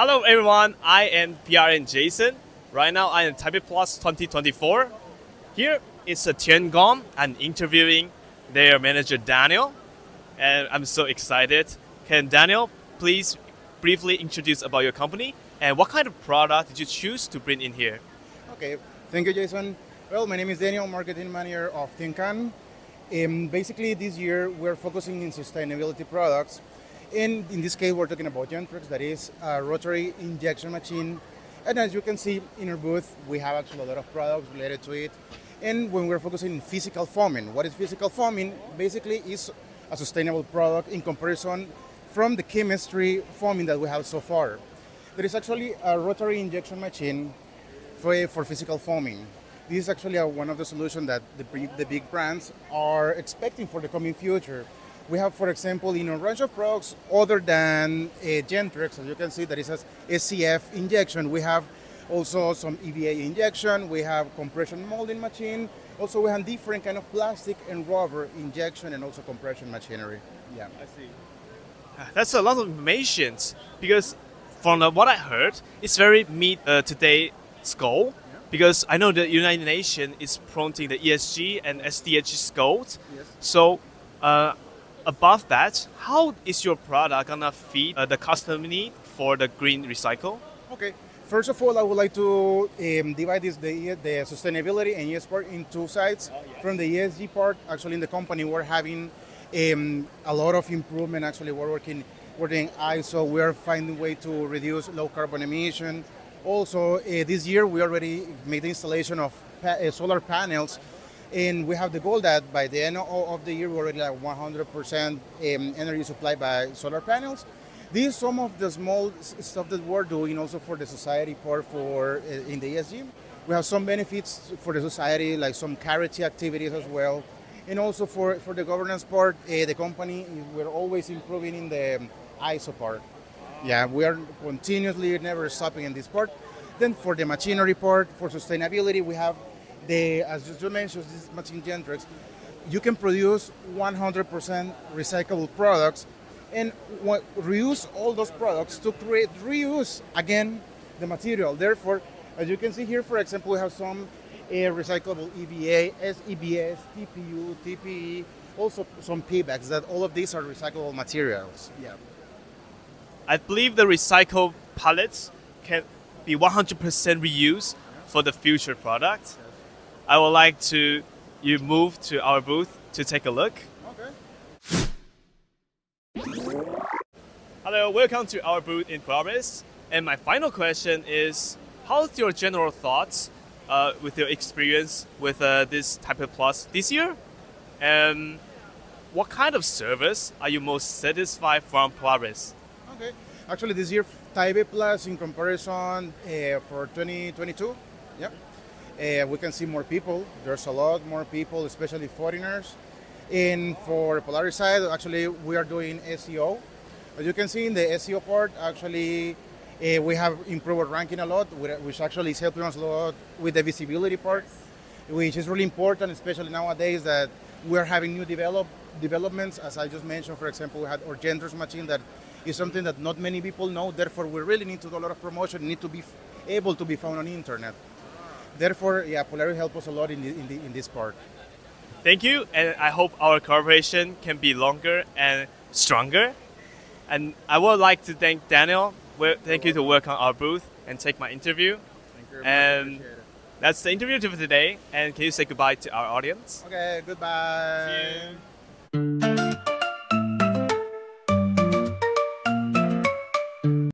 Hello everyone, I am PRM Jason. Right now I am TaipeiPlas 2024. Here is a Tien Kang and interviewing their manager Daniel. And I'm so excited. Can Daniel please briefly introduce about your company and what kind of product did you choose to bring in here? Okay, thank you Jason. Well, my name is Daniel, marketing manager of Tien Kang. Um, basically, this year we're focusing in sustainability products. And in this case, we're talking about Gentrix, that is a rotary injection machine. And as you can see in our booth, we have actually a lot of products related to it. And when we're focusing in physical foaming, what is physical foaming? Basically, is a sustainable product in comparison from the chemistry foaming that we have so far. There is actually a rotary injection machine for, for physical foaming. This is actually a, one of the solutions that the, the big brands are expecting for the coming future. We have, for example, in a range of products other than uh, Gentrix, as you can see, that is a SCF injection. We have also some EVA injection. We have compression molding machine. Also, we have different kind of plastic and rubber injection and also compression machinery. Yeah, I see. That's a lot of information because from what I heard, it's very meet uh, today goal because I know the United Nations is promoting the ESG and SDG goals. Yes. So, uh, above that, how is your product gonna feed uh, the customer need for the green recycle? Okay. First of all, I would like to um, divide this the, the sustainability and ESG part in two sides. Oh, yes. From the ESG part, actually in the company, we're having um, a lot of improvement. Actually, we're working, we're doing ISO. We are finding way to reduce low carbon emission also, uh, this year we already made the installation of pa uh, solar panels, and we have the goal that by the end of the year we're already like 100% um, energy supply by solar panels. This is some of the small stuff that we're doing also for the society part for uh, in the ESG. We have some benefits for the society, like some charity activities as well. And also for, for the governance part, uh, the company, we're always improving in the ISO part. Yeah, we are continuously never stopping in this part. Then for the machinery part, for sustainability, we have the, as you mentioned, this machine Gentrix. You can produce 100% recyclable products and reuse all those products to create reuse again the material. Therefore, as you can see here, for example, we have some uh, recyclable EVA, SEBS, TPU, TPE, also some Pebax. That all of these are recyclable materials. Yeah. I believe the recycled pellets can be 100% reused for the future product. I would like to you move to our booth to take a look. Okay. Hello, welcome to our booth in Progress. And my final question is, how's your general thoughts uh, with your experience with uh, this TaipeiPlas this year? And what kind of service are you most satisfied from Progress? Okay. Actually, this year, TaipeiPlas in comparison uh, for 2022, yeah, uh, we can see more people. There's a lot more people, especially foreigners. And for Polaris side, actually, we are doing SEO. As you can see in the SEO part, actually, uh, we have improved our ranking a lot, which actually is helping us a lot with the visibility part, which is really important, especially nowadays that we're having new develop, developments. As I just mentioned, for example, we had our Gentrix machine that is something that not many people know. Therefore, we really need to do a lot of promotion, need to be able to be found on the internet. Therefore, yeah, Polaris helped us a lot in, the, in, the, in this part. Thank you, and I hope our cooperation can be longer and stronger. And I would like to thank Daniel. Thank you to work on our booth and take my interview. Thank you and that's the interview for today. And can you say goodbye to our audience? Okay, goodbye.